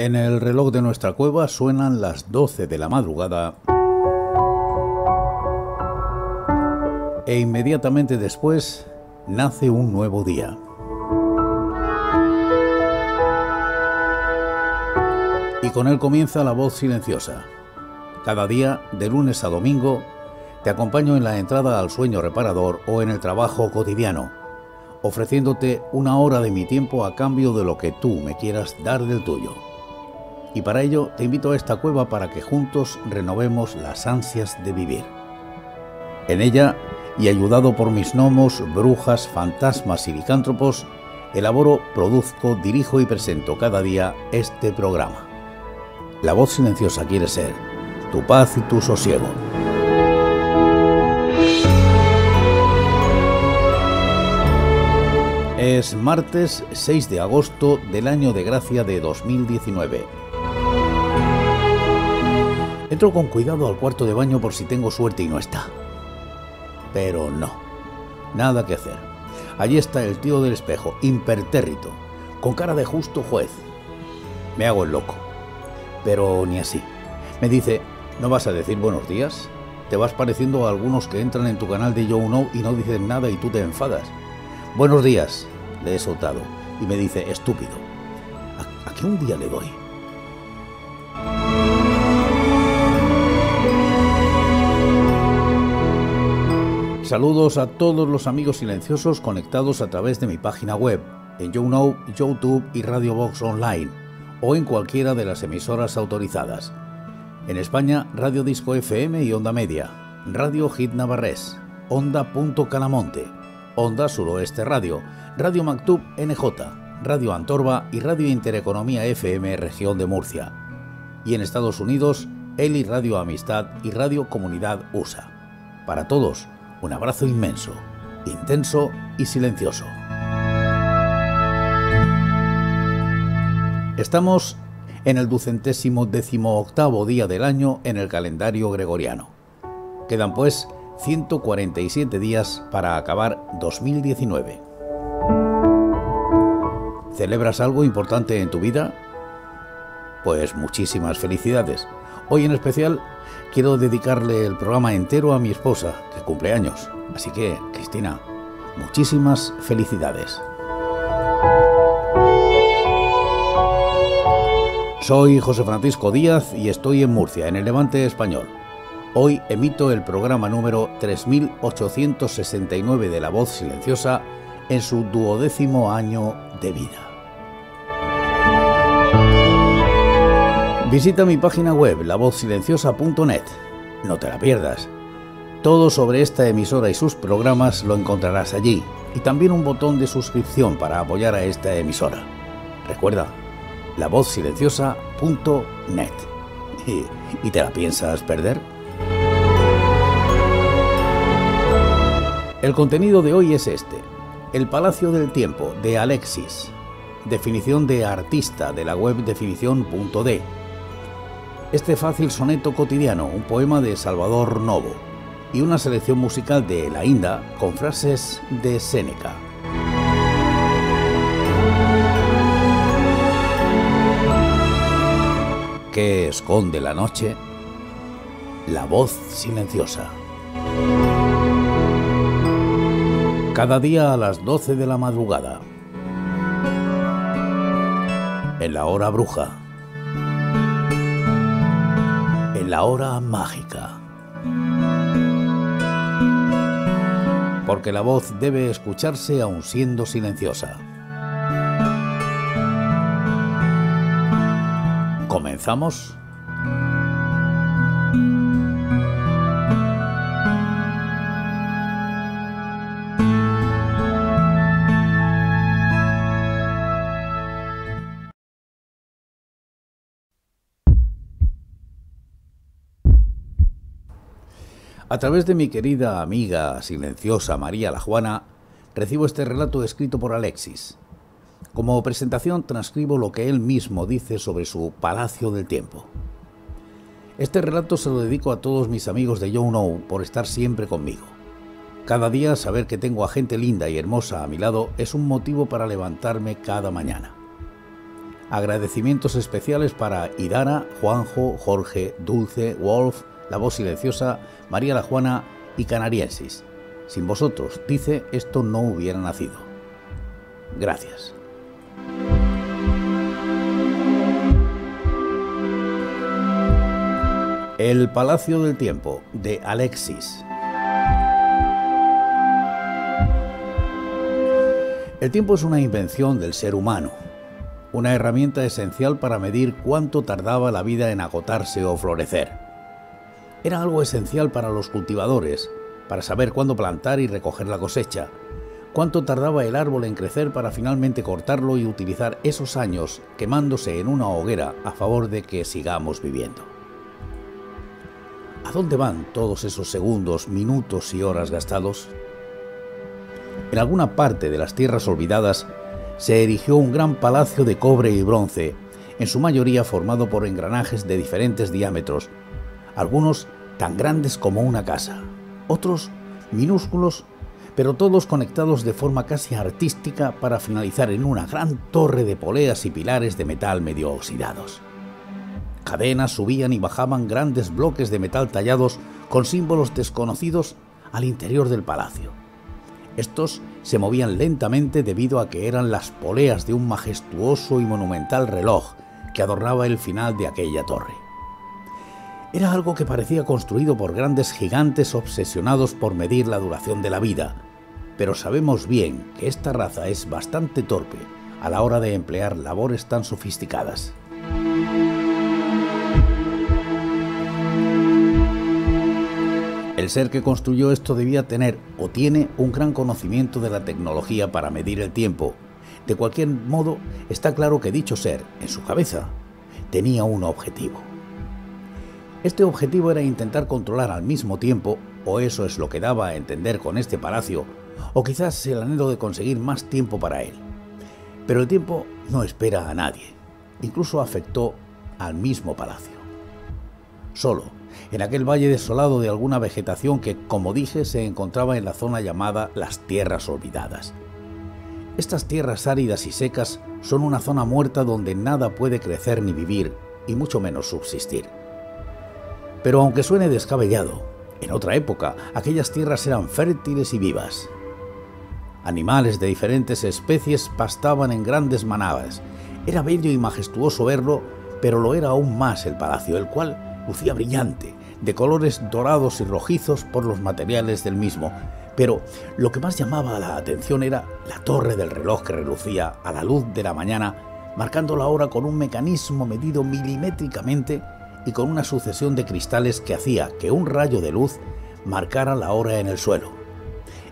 En el reloj de nuestra cueva suenan las 12 de la madrugada e inmediatamente después nace un nuevo día. Y con él comienza la voz silenciosa. Cada día, de lunes a domingo, te acompaño en la entrada al sueño reparador o en el trabajo cotidiano, ofreciéndote una hora de mi tiempo a cambio de lo que tú me quieras dar del tuyo y para ello te invito a esta cueva para que juntos renovemos las ansias de vivir. En ella, y ayudado por mis gnomos, brujas, fantasmas y licántropos, elaboro, produzco, dirijo y presento cada día este programa. La voz silenciosa quiere ser tu paz y tu sosiego. Es martes 6 de agosto del año de gracia de 2019 Entro con cuidado al cuarto de baño por si tengo suerte y no está. Pero no, nada que hacer. Allí está el tío del espejo, impertérrito, con cara de justo juez. Me hago el loco, pero ni así. Me dice, ¿no vas a decir buenos días? Te vas pareciendo a algunos que entran en tu canal de Yo Know y no dicen nada y tú te enfadas. Buenos días, le he soltado, y me dice, estúpido. ¿A, a qué un día le doy? Saludos a todos los amigos silenciosos conectados a través de mi página web, en YouKnow, YouTube y Radio Box Online, o en cualquiera de las emisoras autorizadas. En España, Radio Disco FM y Onda Media, Radio Hit Navarrés, Onda Punto Calamonte, Onda Suroeste Radio, Radio Mactub NJ, Radio Antorba y Radio Intereconomía FM Región de Murcia. Y en Estados Unidos, Eli Radio Amistad y Radio Comunidad USA. Para todos, un abrazo inmenso, intenso y silencioso. Estamos en el ducentésimo décimo octavo día del año en el calendario gregoriano. Quedan pues 147 días para acabar 2019. ¿Celebras algo importante en tu vida? Pues muchísimas felicidades. Hoy en especial quiero dedicarle el programa entero a mi esposa, que cumple años. Así que, Cristina, muchísimas felicidades. Soy José Francisco Díaz y estoy en Murcia, en el Levante Español. Hoy emito el programa número 3869 de La Voz Silenciosa en su duodécimo año de vida. Visita mi página web, lavozsilenciosa.net. No te la pierdas. Todo sobre esta emisora y sus programas lo encontrarás allí y también un botón de suscripción para apoyar a esta emisora. Recuerda, lavozsilenciosa.net. ¿Y, ¿Y te la piensas perder? El contenido de hoy es este. El Palacio del Tiempo de Alexis. Definición de artista de la web definición.de este fácil soneto cotidiano, un poema de Salvador Novo y una selección musical de La Inda con frases de Séneca. ¿Qué esconde la noche? La voz silenciosa. Cada día a las 12 de la madrugada. En la hora bruja la hora mágica. Porque la voz debe escucharse aun siendo silenciosa. ¿Comenzamos? A través de mi querida amiga silenciosa María La Juana, recibo este relato escrito por Alexis. Como presentación transcribo lo que él mismo dice sobre su Palacio del Tiempo. Este relato se lo dedico a todos mis amigos de You Know por estar siempre conmigo. Cada día saber que tengo a gente linda y hermosa a mi lado es un motivo para levantarme cada mañana. Agradecimientos especiales para Idara, Juanjo, Jorge, Dulce, Wolf, La Voz Silenciosa, María la Juana y Canariensis. Sin vosotros, dice, esto no hubiera nacido. Gracias. El Palacio del Tiempo, de Alexis. El tiempo es una invención del ser humano, una herramienta esencial para medir cuánto tardaba la vida en agotarse o florecer. Era algo esencial para los cultivadores, para saber cuándo plantar y recoger la cosecha, cuánto tardaba el árbol en crecer para finalmente cortarlo y utilizar esos años quemándose en una hoguera a favor de que sigamos viviendo. ¿A dónde van todos esos segundos, minutos y horas gastados? En alguna parte de las tierras olvidadas se erigió un gran palacio de cobre y bronce, en su mayoría formado por engranajes de diferentes diámetros, algunos tan grandes como una casa, otros minúsculos, pero todos conectados de forma casi artística para finalizar en una gran torre de poleas y pilares de metal medio oxidados cadenas subían y bajaban grandes bloques de metal tallados con símbolos desconocidos al interior del palacio. Estos se movían lentamente debido a que eran las poleas de un majestuoso y monumental reloj que adornaba el final de aquella torre. Era algo que parecía construido por grandes gigantes obsesionados por medir la duración de la vida, pero sabemos bien que esta raza es bastante torpe a la hora de emplear labores tan sofisticadas. El ser que construyó esto debía tener o tiene un gran conocimiento de la tecnología para medir el tiempo. De cualquier modo, está claro que dicho ser, en su cabeza, tenía un objetivo. Este objetivo era intentar controlar al mismo tiempo, o eso es lo que daba a entender con este palacio, o quizás el anhelo de conseguir más tiempo para él. Pero el tiempo no espera a nadie. Incluso afectó al mismo palacio. Solo, en aquel valle desolado de alguna vegetación que, como dije, se encontraba en la zona llamada las Tierras Olvidadas. Estas tierras áridas y secas son una zona muerta donde nada puede crecer ni vivir, y mucho menos subsistir. Pero aunque suene descabellado, en otra época aquellas tierras eran fértiles y vivas. Animales de diferentes especies pastaban en grandes manadas. Era bello y majestuoso verlo, pero lo era aún más el palacio, el cual lucía brillante, de colores dorados y rojizos por los materiales del mismo, pero lo que más llamaba la atención era la torre del reloj que relucía a la luz de la mañana, marcando la hora con un mecanismo medido milimétricamente y con una sucesión de cristales que hacía que un rayo de luz marcara la hora en el suelo.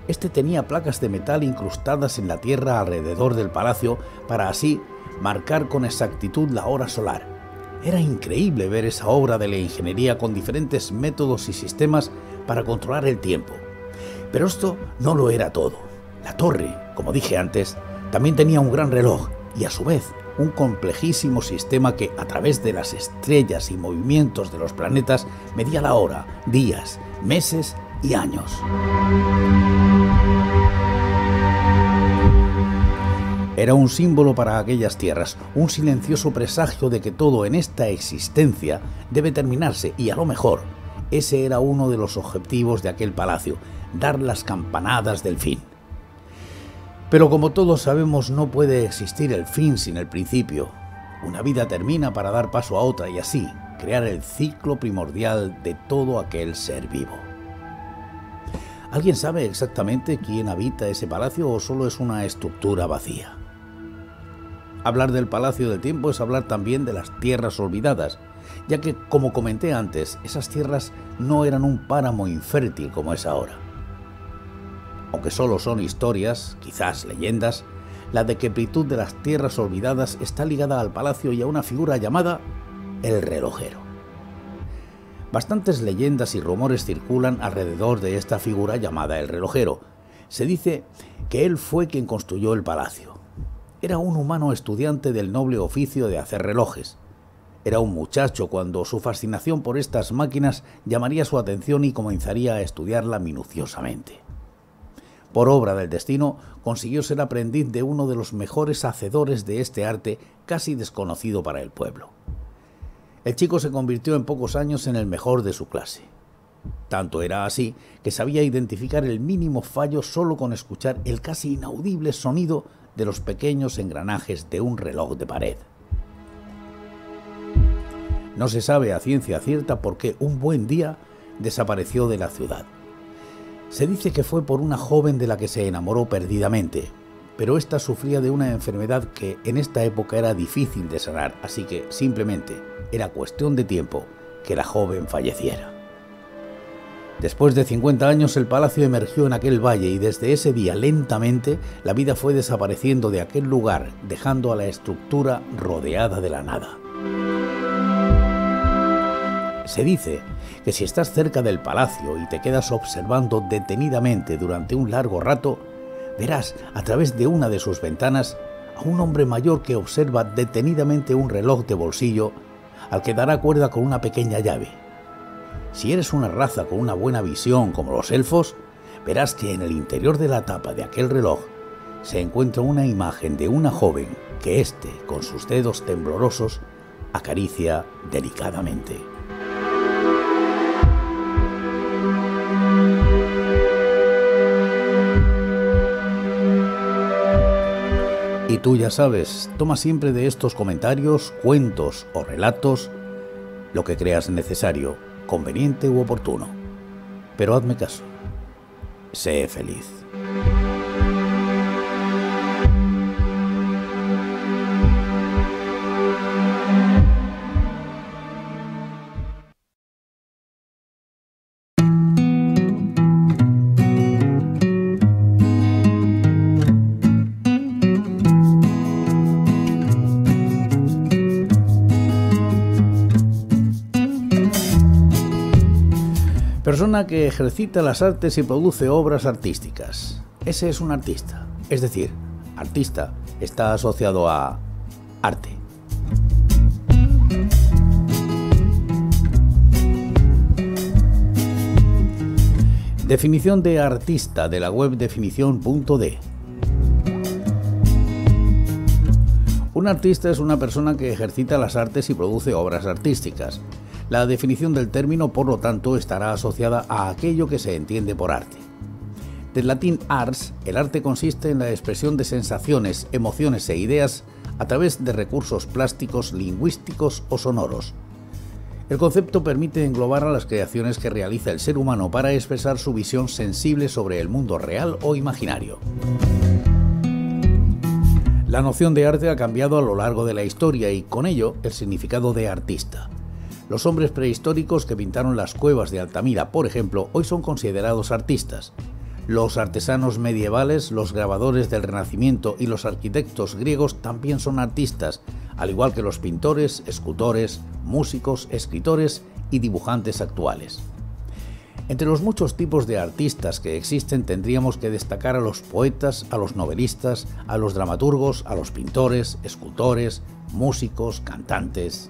Este tenía placas de metal incrustadas en la tierra alrededor del palacio para así marcar con exactitud la hora solar era increíble ver esa obra de la ingeniería con diferentes métodos y sistemas para controlar el tiempo. Pero esto no lo era todo. La torre, como dije antes, también tenía un gran reloj y a su vez un complejísimo sistema que a través de las estrellas y movimientos de los planetas medía la hora, días, meses y años. Era un símbolo para aquellas tierras, un silencioso presagio de que todo en esta existencia debe terminarse y a lo mejor ese era uno de los objetivos de aquel palacio, dar las campanadas del fin. Pero como todos sabemos no puede existir el fin sin el principio. Una vida termina para dar paso a otra y así crear el ciclo primordial de todo aquel ser vivo. ¿Alguien sabe exactamente quién habita ese palacio o solo es una estructura vacía? Hablar del Palacio del Tiempo es hablar también de las tierras olvidadas, ya que, como comenté antes, esas tierras no eran un páramo infértil como es ahora. Aunque solo son historias, quizás leyendas, la decrepitud de las tierras olvidadas está ligada al palacio y a una figura llamada el relojero. Bastantes leyendas y rumores circulan alrededor de esta figura llamada el relojero. Se dice que él fue quien construyó el palacio, era un humano estudiante del noble oficio de hacer relojes. Era un muchacho cuando su fascinación por estas máquinas llamaría su atención y comenzaría a estudiarla minuciosamente. Por obra del destino, consiguió ser aprendiz de uno de los mejores hacedores de este arte casi desconocido para el pueblo. El chico se convirtió en pocos años en el mejor de su clase. Tanto era así que sabía identificar el mínimo fallo solo con escuchar el casi inaudible sonido de los pequeños engranajes de un reloj de pared. No se sabe a ciencia cierta por qué un buen día desapareció de la ciudad. Se dice que fue por una joven de la que se enamoró perdidamente, pero ésta sufría de una enfermedad que en esta época era difícil de sanar, así que simplemente era cuestión de tiempo que la joven falleciera. Después de 50 años el palacio emergió en aquel valle y desde ese día lentamente la vida fue desapareciendo de aquel lugar, dejando a la estructura rodeada de la nada. Se dice que si estás cerca del palacio y te quedas observando detenidamente durante un largo rato, verás a través de una de sus ventanas a un hombre mayor que observa detenidamente un reloj de bolsillo al que dará cuerda con una pequeña llave. Si eres una raza con una buena visión como los elfos, verás que en el interior de la tapa de aquel reloj se encuentra una imagen de una joven que éste, con sus dedos temblorosos, acaricia delicadamente. Tú ya sabes, toma siempre de estos comentarios, cuentos o relatos lo que creas necesario, conveniente u oportuno. Pero hazme caso. Sé feliz. Que ejercita las artes y produce obras artísticas. Ese es un artista. Es decir, artista está asociado a arte. Definición de artista de la web definición.de. Un artista es una persona que ejercita las artes y produce obras artísticas. La definición del término, por lo tanto, estará asociada a aquello que se entiende por arte. Del latín ars, el arte consiste en la expresión de sensaciones, emociones e ideas a través de recursos plásticos, lingüísticos o sonoros. El concepto permite englobar a las creaciones que realiza el ser humano para expresar su visión sensible sobre el mundo real o imaginario. La noción de arte ha cambiado a lo largo de la historia y con ello el significado de artista. Los hombres prehistóricos que pintaron las cuevas de Altamira, por ejemplo, hoy son considerados artistas. Los artesanos medievales, los grabadores del Renacimiento y los arquitectos griegos también son artistas, al igual que los pintores, escultores, músicos, escritores y dibujantes actuales. Entre los muchos tipos de artistas que existen tendríamos que destacar a los poetas, a los novelistas, a los dramaturgos, a los pintores, escultores, músicos, cantantes.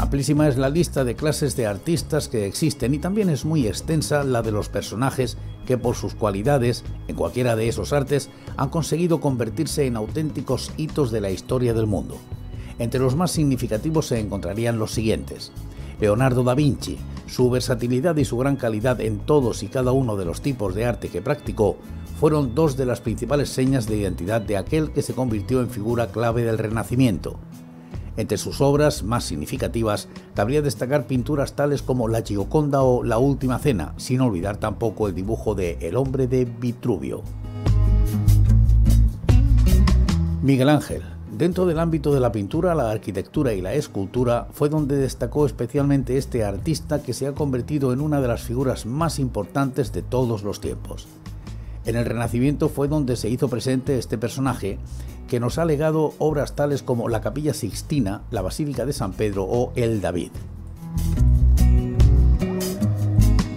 Amplísima es la lista de clases de artistas que existen y también es muy extensa la de los personajes que por sus cualidades en cualquiera de esos artes han conseguido convertirse en auténticos hitos de la historia del mundo. Entre los más significativos se encontrarían los siguientes. Leonardo da Vinci, su versatilidad y su gran calidad en todos y cada uno de los tipos de arte que practicó fueron dos de las principales señas de identidad de aquel que se convirtió en figura clave del Renacimiento. Entre sus obras más significativas cabría destacar pinturas tales como La Gioconda o La Última Cena, sin olvidar tampoco el dibujo de El hombre de Vitruvio. Miguel Ángel. Dentro del ámbito de la pintura, la arquitectura y la escultura fue donde destacó especialmente este artista que se ha convertido en una de las figuras más importantes de todos los tiempos. En el Renacimiento fue donde se hizo presente este personaje que nos ha legado obras tales como la Capilla Sixtina, la Basílica de San Pedro o el David.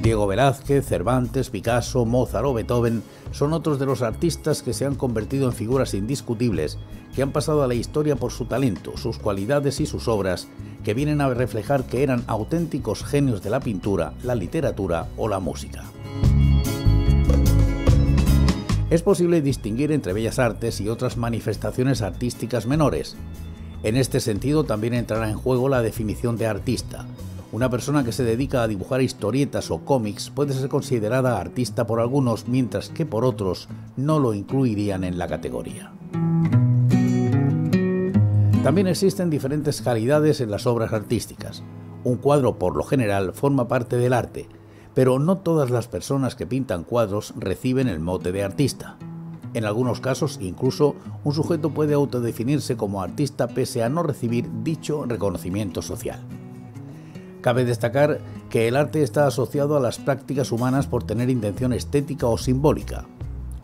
Diego Velázquez, Cervantes, Picasso, Mozart o Beethoven son otros de los artistas que se han convertido en figuras indiscutibles, que han pasado a la historia por su talento, sus cualidades y sus obras, que vienen a reflejar que eran auténticos genios de la pintura, la literatura o la música. Es posible distinguir entre bellas artes y otras manifestaciones artísticas menores. En este sentido también entrará en juego la definición de artista. Una persona que se dedica a dibujar historietas o cómics puede ser considerada artista por algunos, mientras que por otros no lo incluirían en la categoría. También existen diferentes calidades en las obras artísticas. Un cuadro por lo general forma parte del arte, pero no todas las personas que pintan cuadros reciben el mote de artista. En algunos casos, incluso, un sujeto puede autodefinirse como artista pese a no recibir dicho reconocimiento social. Cabe destacar que el arte está asociado a las prácticas humanas por tener intención estética o simbólica.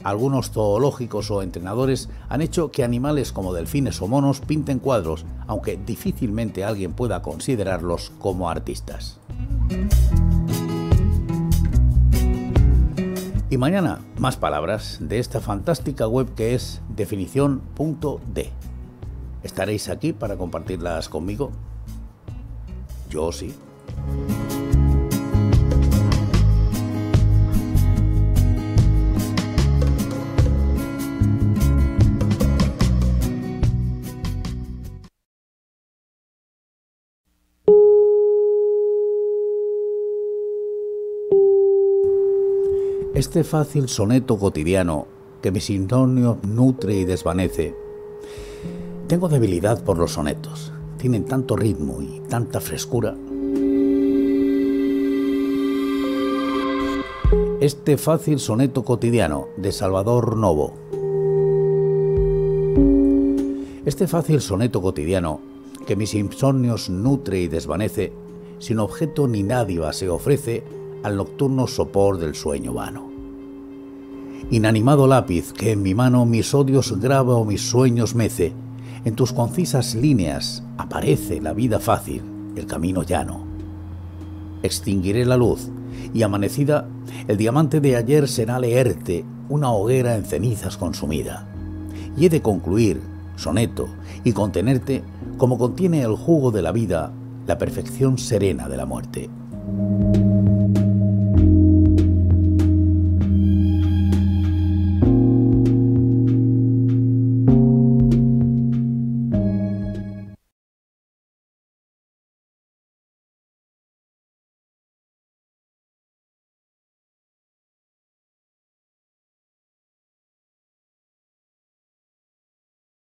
Algunos zoológicos o entrenadores han hecho que animales como delfines o monos pinten cuadros, aunque difícilmente alguien pueda considerarlos como artistas. Y mañana más palabras de esta fantástica web que es definición.d. ¿Estaréis aquí para compartirlas conmigo? Yo sí. Este fácil soneto cotidiano que mis insomnio nutre y desvanece. Tengo debilidad por los sonetos. Tienen tanto ritmo y tanta frescura. Este fácil soneto cotidiano de Salvador Novo. Este fácil soneto cotidiano que mis insomnios nutre y desvanece, sin objeto ni dádiva se ofrece al nocturno sopor del sueño vano inanimado lápiz que en mi mano mis odios graba o mis sueños mece, en tus concisas líneas aparece la vida fácil, el camino llano. Extinguiré la luz y amanecida, el diamante de ayer será leerte, una hoguera en cenizas consumida. Y he de concluir, soneto, y contenerte como contiene el jugo de la vida, la perfección serena de la muerte.